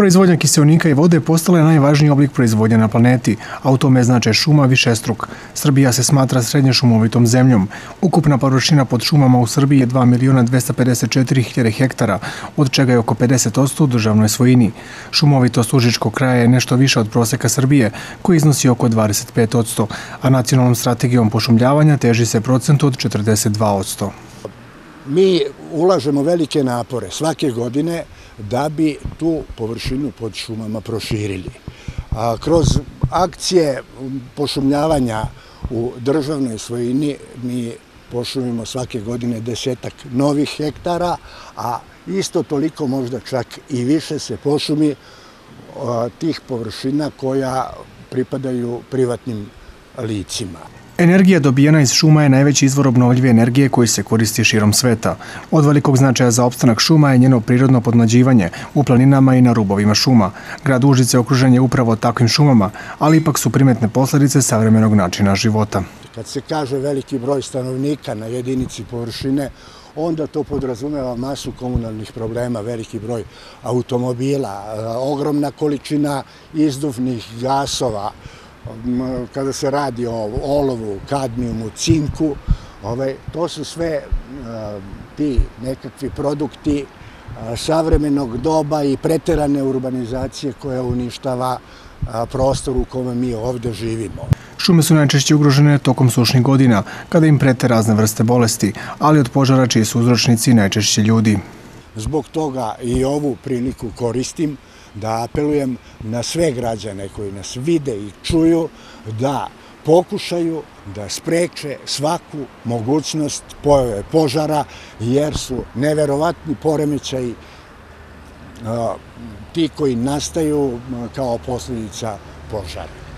Proizvodnja kiselnika i vode postala je najvažniji oblik proizvodnja na planeti, a u tome znače šuma višestruk. Srbija se smatra srednje šumovitom zemljom. Ukupna površina pod šumama u Srbiji je 2 miliona 254 hiljade hektara, od čega je oko 50% u državnoj svojini. Šumovitost Užičkog kraja je nešto više od proseka Srbije, koji iznosi oko 25%, a nacionalnom strategijom pošumljavanja teži se procentu od 42%. Mi ulažemo velike napore svake godine da bi tu površinu pod šumama proširili. Kroz akcije pošumljavanja u državnoj svojini mi pošumimo svake godine desetak novih hektara, a isto toliko možda čak i više se pošumi tih površina koja pripadaju privatnim licima. Energija dobijena iz šuma je najveći izvor obnovljive energije koji se koristi širom sveta. Od velikog značaja za opstanak šuma je njeno prirodno podmlađivanje u planinama i na rubovima šuma. Grad Užice okružen je upravo takvim šumama, ali ipak su primetne posljedice savremenog načina života. Kad se kaže veliki broj stanovnika na jedinici površine, onda to podrazumeva masu komunalnih problema, veliki broj automobila, e, ogromna količina izduvnih gasova, kada se radi o olovu, kadmijumu, cinku, ovaj, to su sve ti nekakvi produkti savremenog doba i preterane urbanizacije koja uništava prostor u kome mi ovdje živimo. Šume su najčešće ugrožene tokom sušnih godina, kada im prete razne vrste bolesti, ali od požara čiji su uzročnici najčešće ljudi. Zbog toga i ovu priliku koristim da apelujem na sve građane koji nas vide i čuju da pokušaju da spreče svaku mogućnost pojave požara jer su neverovatni poremećaj ti koji nastaju kao posljedica požara.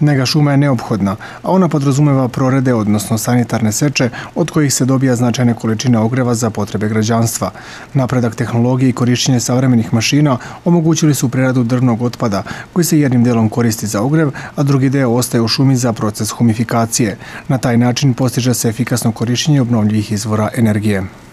Nega šuma je neophodna, a ona podrazumeva prorede, odnosno sanitarne seče, od kojih se dobija značajne količine ogreva za potrebe građanstva. Napredak tehnologije i korišćenje savremenih mašina omogućili su preradu drvnog otpada, koji se jednim delom koristi za ogrev, a drugi deo ostaje u šumi za proces humifikacije. Na taj način postiže se efikasno korišćenje obnovljivih izvora energije.